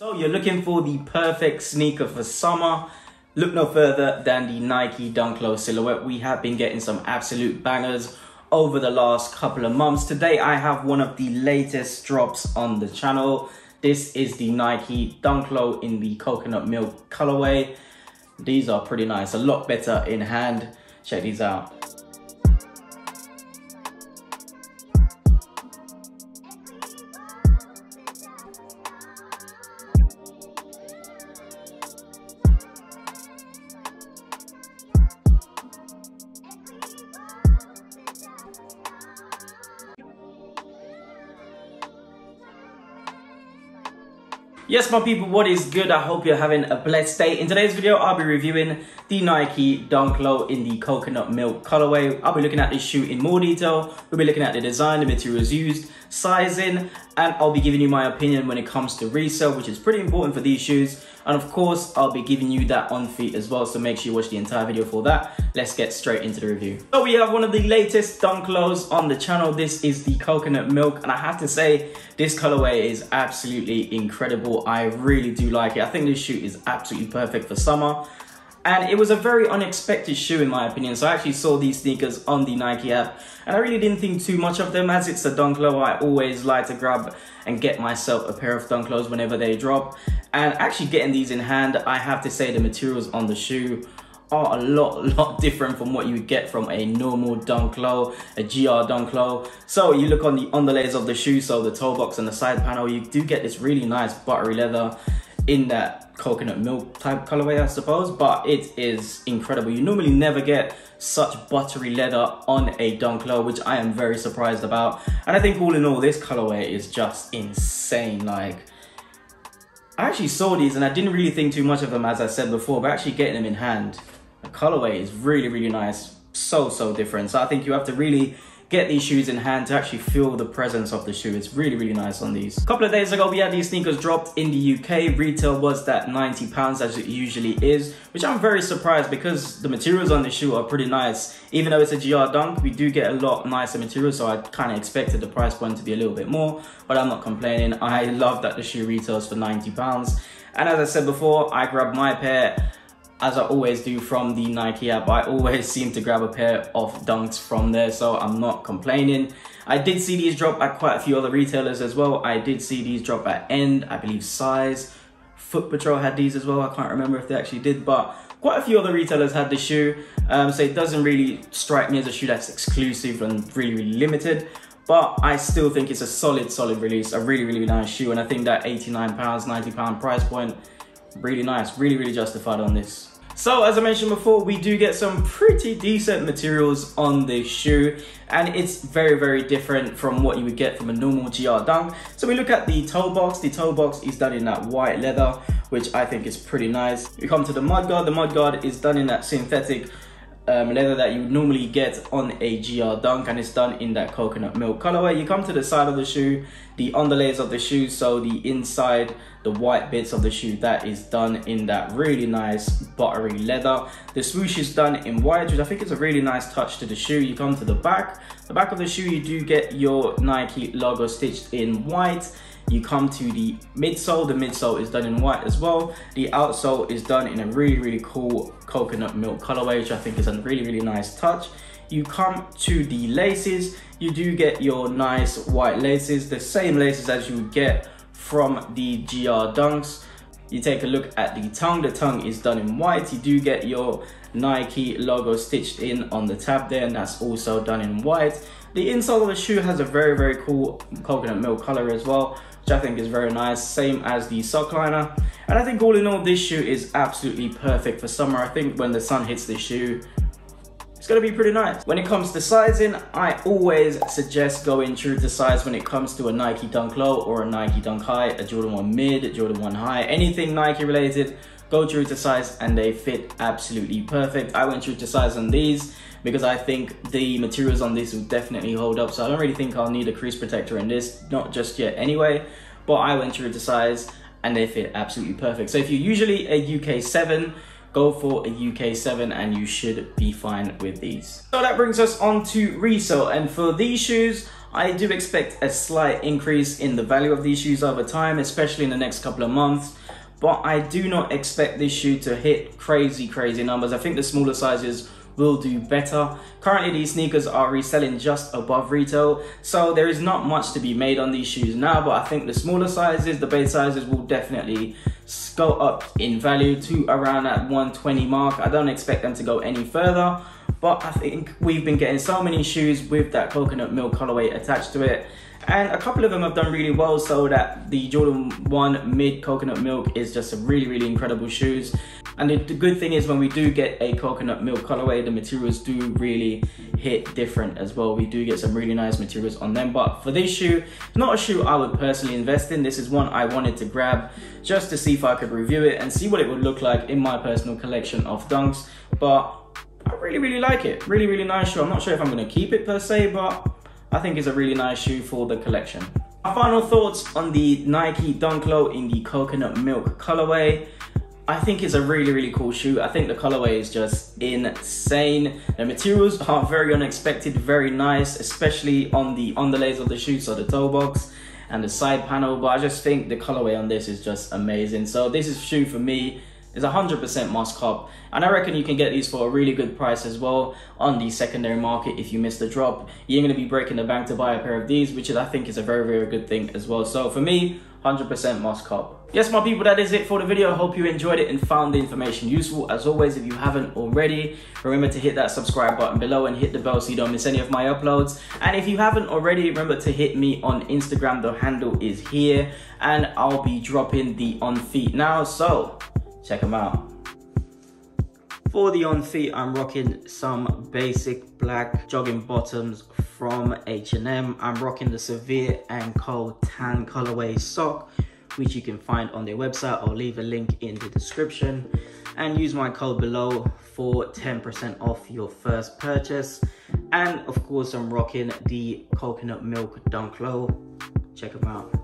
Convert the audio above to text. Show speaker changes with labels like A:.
A: So you're looking for the perfect sneaker for summer. Look no further than the Nike Dunk Low silhouette. We have been getting some absolute bangers over the last couple of months. Today I have one of the latest drops on the channel. This is the Nike Dunk Low in the coconut milk colorway. These are pretty nice, a lot better in hand. Check these out. Yes, my people, what is good? I hope you're having a blessed day. In today's video, I'll be reviewing the Nike Dunk Low in the coconut milk colorway. I'll be looking at this shoe in more detail. We'll be looking at the design, the materials used, sizing, and I'll be giving you my opinion when it comes to resale, which is pretty important for these shoes. And of course, I'll be giving you that on feet as well, so make sure you watch the entire video for that. Let's get straight into the review. So we have one of the latest Dunk Lows on the channel. This is the coconut milk, and I have to say, this colorway is absolutely incredible. I really do like it. I think this shoe is absolutely perfect for summer. And it was a very unexpected shoe in my opinion. So I actually saw these sneakers on the Nike app and I really didn't think too much of them as it's a Dunk Low. I always like to grab and get myself a pair of Dunk Lows whenever they drop. And actually getting these in hand, I have to say the materials on the shoe are a lot, lot different from what you would get from a normal Dunk Low, a GR Dunk Low. So you look on the underlays of the shoe, so the toe box and the side panel, you do get this really nice buttery leather in that coconut milk type colorway, I suppose, but it is incredible. You normally never get such buttery leather on a Dunk Low, which I am very surprised about. And I think all in all, this colorway is just insane. Like, I actually saw these and I didn't really think too much of them, as I said before, but actually getting them in hand, the colorway is really, really nice. So, so different. So I think you have to really get these shoes in hand to actually feel the presence of the shoe. It's really, really nice on these. A couple of days ago, we had these sneakers dropped in the UK. Retail was that 90 pounds as it usually is, which I'm very surprised because the materials on the shoe are pretty nice. Even though it's a GR Dunk, we do get a lot nicer materials, so I kind of expected the price point to be a little bit more, but I'm not complaining. I love that the shoe retails for 90 pounds. And as I said before, I grabbed my pair as I always do from the Nike app, I always seem to grab a pair of dunks from there, so I'm not complaining. I did see these drop at quite a few other retailers as well. I did see these drop at End, I believe Size. Foot Patrol had these as well. I can't remember if they actually did, but quite a few other retailers had the shoe. Um, so it doesn't really strike me as a shoe that's exclusive and really, really limited. But I still think it's a solid, solid release, a really, really nice shoe. And I think that 89 pounds, 90 pound price point, really nice, really, really justified on this. So as I mentioned before, we do get some pretty decent materials on this shoe and it's very, very different from what you would get from a normal GR Dunk. So we look at the toe box. The toe box is done in that white leather, which I think is pretty nice. We come to the mudguard. The mudguard is done in that synthetic um, leather that you normally get on a GR Dunk and it's done in that coconut milk colorway. You come to the side of the shoe, the underlays of the shoe, so the inside, the white bits of the shoe, that is done in that really nice buttery leather. The swoosh is done in white, which I think is a really nice touch to the shoe. You come to the back, the back of the shoe, you do get your Nike logo stitched in white. You come to the midsole, the midsole is done in white as well. The outsole is done in a really, really cool coconut milk colorway, which I think is a really, really nice touch. You come to the laces, you do get your nice white laces, the same laces as you would get from the GR Dunks. You take a look at the tongue, the tongue is done in white. You do get your Nike logo stitched in on the tab there and that's also done in white. The insole of the shoe has a very, very cool coconut milk color as well which I think is very nice, same as the sock liner. And I think all in all, this shoe is absolutely perfect for summer. I think when the sun hits the shoe, it's gonna be pretty nice. When it comes to sizing, I always suggest going true to size when it comes to a Nike Dunk Low or a Nike Dunk High, a Jordan 1 Mid, a Jordan 1 High, anything Nike related, go true to size and they fit absolutely perfect. I went true to size on these because I think the materials on this will definitely hold up. So I don't really think I'll need a crease protector in this, not just yet anyway, but I went through to size and they fit absolutely perfect. So if you're usually a UK 7, go for a UK 7 and you should be fine with these. So that brings us on to resale and for these shoes, I do expect a slight increase in the value of these shoes over time, especially in the next couple of months. But I do not expect this shoe to hit crazy, crazy numbers. I think the smaller sizes will do better. Currently, these sneakers are reselling just above retail, so there is not much to be made on these shoes now, but I think the smaller sizes, the base sizes will definitely go up in value to around that 120 mark. I don't expect them to go any further, but I think we've been getting so many shoes with that coconut milk colorway attached to it and a couple of them have done really well so that the Jordan 1 mid coconut milk is just a really really incredible shoes. And the, the, good thing is when we do get a coconut milk colorway the materials do really hit different as well. We do get some really nice materials on them. But for this shoe not a shoe I would personally invest in. This is one I wanted to grab just to see if I could review it and see what it would look like in my personal collection of dunks. But I really really like it. Really really nice shoe. I'm not sure if I'm going to keep it per se but I think is a really nice shoe for the collection. My final thoughts on the Nike Dunk Low in the coconut milk colorway. I think it's a really, really cool shoe. I think the colorway is just insane. The materials are very unexpected, very nice, especially on the underlays of the shoe, so the toe box and the side panel. But I just think the colorway on this is just amazing. So this is a shoe for me is 100% must cop. And I reckon you can get these for a really good price as well on the secondary market if you miss the drop. You ain't gonna be breaking the bank to buy a pair of these which is I think is a very very good thing as well. So for me 100% must cop. Yes my people that is it for the video. I hope you enjoyed it and found the information useful. As always if you haven't already remember to hit that subscribe button below and hit the bell so you don't miss any of my uploads. And if you haven't already remember to hit me on Instagram. The handle is here. And I'll be dropping the on feet now. So Check them out. For the on feet, I'm rocking some basic black jogging bottoms from H&M. I'm rocking the Suhv'ir and Co tan colorway sock, which you can find on their website. I'll leave a link in the description and use my code below for 10% off your first purchase. And of course, I'm rocking the coconut milk dunk low. Check them out.